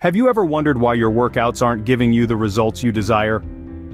Have you ever wondered why your workouts aren't giving you the results you desire?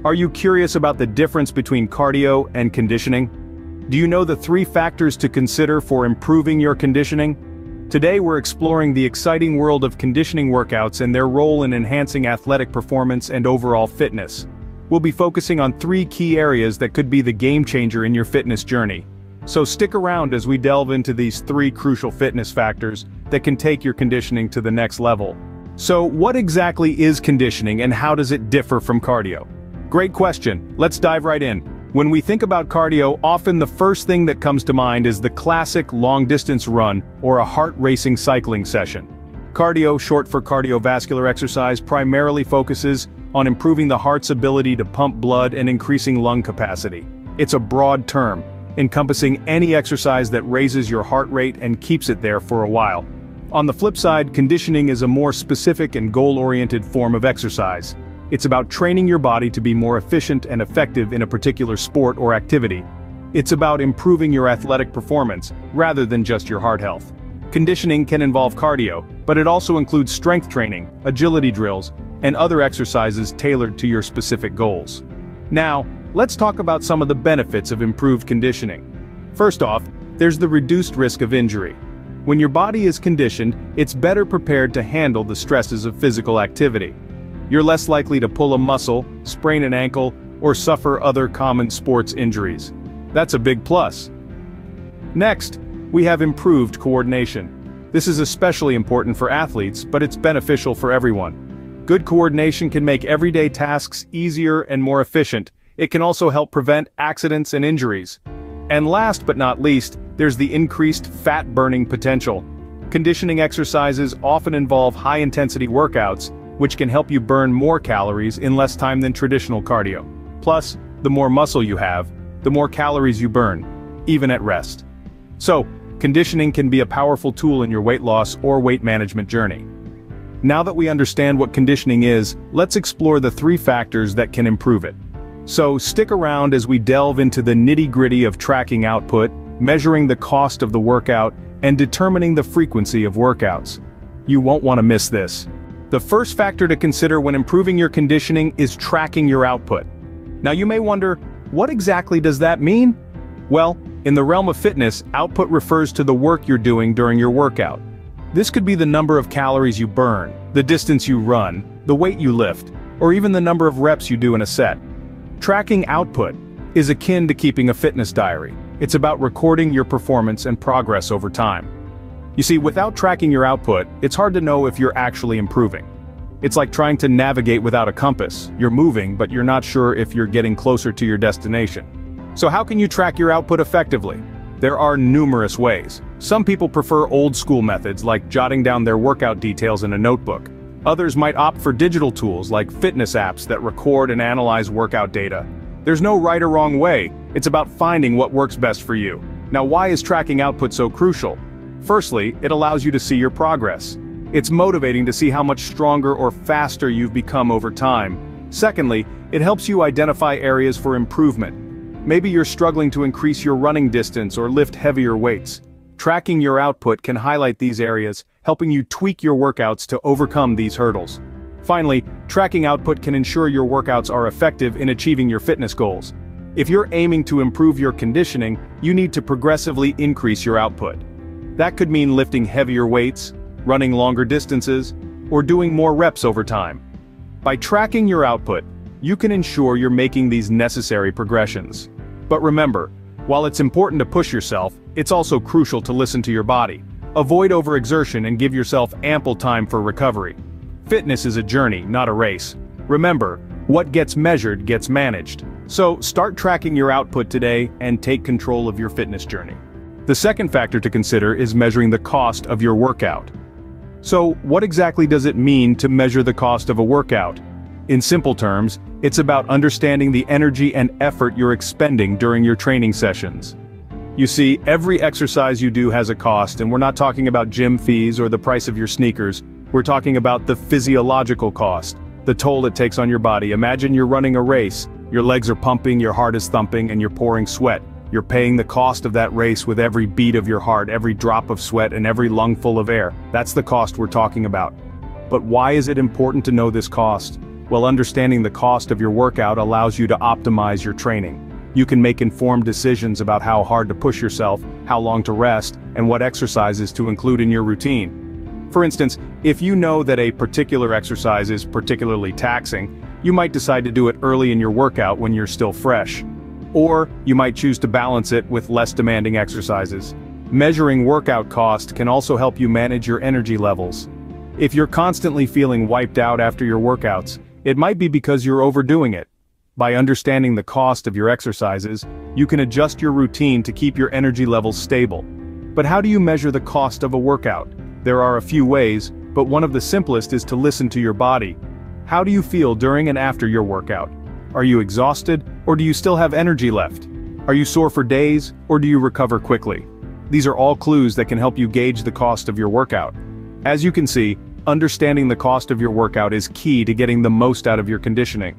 Are you curious about the difference between cardio and conditioning? Do you know the three factors to consider for improving your conditioning? Today we're exploring the exciting world of conditioning workouts and their role in enhancing athletic performance and overall fitness. We'll be focusing on three key areas that could be the game changer in your fitness journey. So stick around as we delve into these three crucial fitness factors that can take your conditioning to the next level. So what exactly is conditioning and how does it differ from cardio? Great question, let's dive right in. When we think about cardio, often the first thing that comes to mind is the classic long-distance run or a heart-racing cycling session. Cardio, short for cardiovascular exercise, primarily focuses on improving the heart's ability to pump blood and increasing lung capacity. It's a broad term, encompassing any exercise that raises your heart rate and keeps it there for a while. On the flip side, conditioning is a more specific and goal-oriented form of exercise. It's about training your body to be more efficient and effective in a particular sport or activity. It's about improving your athletic performance, rather than just your heart health. Conditioning can involve cardio, but it also includes strength training, agility drills, and other exercises tailored to your specific goals. Now, let's talk about some of the benefits of improved conditioning. First off, there's the reduced risk of injury. When your body is conditioned, it's better prepared to handle the stresses of physical activity. You're less likely to pull a muscle, sprain an ankle, or suffer other common sports injuries. That's a big plus. Next, we have improved coordination. This is especially important for athletes, but it's beneficial for everyone. Good coordination can make everyday tasks easier and more efficient. It can also help prevent accidents and injuries. And last but not least, there's the increased fat-burning potential. Conditioning exercises often involve high-intensity workouts, which can help you burn more calories in less time than traditional cardio. Plus, the more muscle you have, the more calories you burn, even at rest. So, conditioning can be a powerful tool in your weight loss or weight management journey. Now that we understand what conditioning is, let's explore the three factors that can improve it. So stick around as we delve into the nitty-gritty of tracking output, measuring the cost of the workout, and determining the frequency of workouts. You won't want to miss this. The first factor to consider when improving your conditioning is tracking your output. Now you may wonder, what exactly does that mean? Well, in the realm of fitness, output refers to the work you're doing during your workout. This could be the number of calories you burn, the distance you run, the weight you lift, or even the number of reps you do in a set. Tracking output is akin to keeping a fitness diary. It's about recording your performance and progress over time. You see, without tracking your output, it's hard to know if you're actually improving. It's like trying to navigate without a compass. You're moving, but you're not sure if you're getting closer to your destination. So how can you track your output effectively? There are numerous ways. Some people prefer old-school methods like jotting down their workout details in a notebook. Others might opt for digital tools like fitness apps that record and analyze workout data. There's no right or wrong way, it's about finding what works best for you. Now why is tracking output so crucial? Firstly, it allows you to see your progress. It's motivating to see how much stronger or faster you've become over time. Secondly, it helps you identify areas for improvement. Maybe you're struggling to increase your running distance or lift heavier weights. Tracking your output can highlight these areas, helping you tweak your workouts to overcome these hurdles. Finally, tracking output can ensure your workouts are effective in achieving your fitness goals. If you're aiming to improve your conditioning, you need to progressively increase your output. That could mean lifting heavier weights, running longer distances, or doing more reps over time. By tracking your output, you can ensure you're making these necessary progressions. But remember, while it's important to push yourself, it's also crucial to listen to your body. Avoid overexertion and give yourself ample time for recovery. Fitness is a journey, not a race. Remember, what gets measured gets managed. So start tracking your output today and take control of your fitness journey. The second factor to consider is measuring the cost of your workout. So what exactly does it mean to measure the cost of a workout? In simple terms, it's about understanding the energy and effort you're expending during your training sessions. You see, every exercise you do has a cost and we're not talking about gym fees or the price of your sneakers, we're talking about the physiological cost, the toll it takes on your body. Imagine you're running a race, your legs are pumping, your heart is thumping, and you're pouring sweat. You're paying the cost of that race with every beat of your heart, every drop of sweat, and every lungful of air. That's the cost we're talking about. But why is it important to know this cost? Well understanding the cost of your workout allows you to optimize your training. You can make informed decisions about how hard to push yourself, how long to rest, and what exercises to include in your routine. For instance, if you know that a particular exercise is particularly taxing, you might decide to do it early in your workout when you're still fresh. Or, you might choose to balance it with less demanding exercises. Measuring workout cost can also help you manage your energy levels. If you're constantly feeling wiped out after your workouts, it might be because you're overdoing it. By understanding the cost of your exercises, you can adjust your routine to keep your energy levels stable. But how do you measure the cost of a workout? There are a few ways, but one of the simplest is to listen to your body. How do you feel during and after your workout? Are you exhausted, or do you still have energy left? Are you sore for days, or do you recover quickly? These are all clues that can help you gauge the cost of your workout. As you can see, understanding the cost of your workout is key to getting the most out of your conditioning.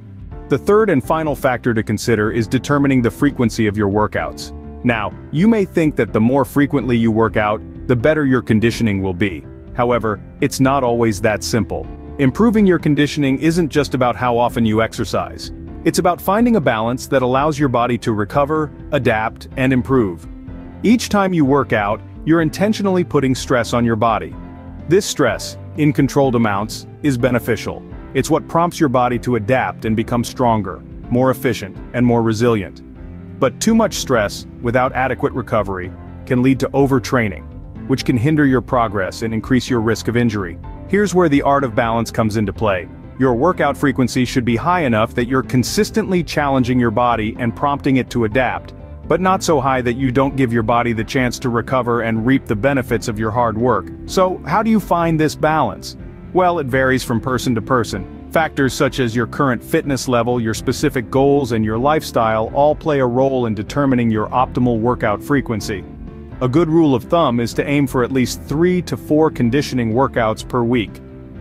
The third and final factor to consider is determining the frequency of your workouts. Now, you may think that the more frequently you work out, the better your conditioning will be. However, it's not always that simple. Improving your conditioning isn't just about how often you exercise. It's about finding a balance that allows your body to recover, adapt, and improve. Each time you work out, you're intentionally putting stress on your body. This stress, in controlled amounts, is beneficial. It's what prompts your body to adapt and become stronger, more efficient, and more resilient. But too much stress, without adequate recovery, can lead to overtraining, which can hinder your progress and increase your risk of injury. Here's where the art of balance comes into play. Your workout frequency should be high enough that you're consistently challenging your body and prompting it to adapt, but not so high that you don't give your body the chance to recover and reap the benefits of your hard work. So, how do you find this balance? Well, it varies from person to person. Factors such as your current fitness level, your specific goals, and your lifestyle all play a role in determining your optimal workout frequency. A good rule of thumb is to aim for at least 3 to 4 conditioning workouts per week.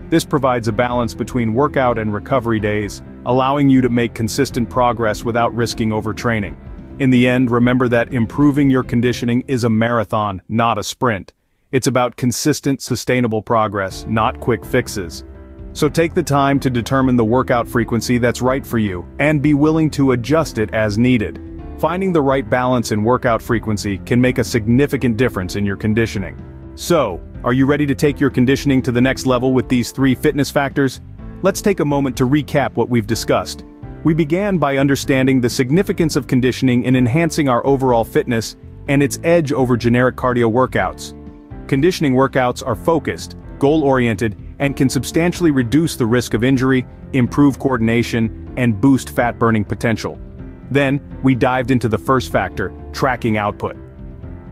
This provides a balance between workout and recovery days, allowing you to make consistent progress without risking overtraining. In the end, remember that improving your conditioning is a marathon, not a sprint. It's about consistent, sustainable progress, not quick fixes. So take the time to determine the workout frequency that's right for you, and be willing to adjust it as needed. Finding the right balance in workout frequency can make a significant difference in your conditioning. So, are you ready to take your conditioning to the next level with these three fitness factors? Let's take a moment to recap what we've discussed. We began by understanding the significance of conditioning in enhancing our overall fitness and its edge over generic cardio workouts. Conditioning workouts are focused, goal-oriented, and can substantially reduce the risk of injury, improve coordination, and boost fat-burning potential. Then, we dived into the first factor, tracking output.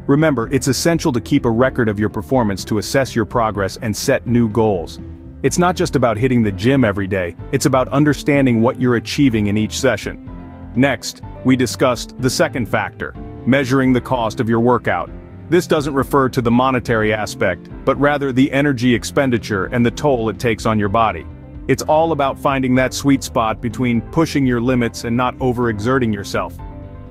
Remember, it's essential to keep a record of your performance to assess your progress and set new goals. It's not just about hitting the gym every day, it's about understanding what you're achieving in each session. Next, we discussed the second factor, measuring the cost of your workout. This doesn't refer to the monetary aspect, but rather the energy expenditure and the toll it takes on your body. It's all about finding that sweet spot between pushing your limits and not overexerting yourself.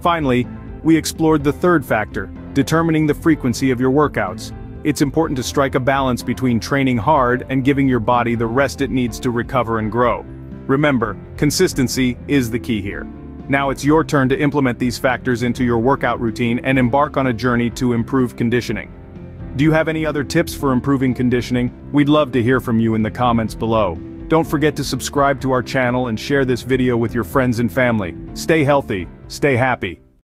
Finally, we explored the third factor, determining the frequency of your workouts. It's important to strike a balance between training hard and giving your body the rest it needs to recover and grow. Remember, consistency is the key here. Now it's your turn to implement these factors into your workout routine and embark on a journey to improve conditioning. Do you have any other tips for improving conditioning? We'd love to hear from you in the comments below. Don't forget to subscribe to our channel and share this video with your friends and family. Stay healthy, stay happy.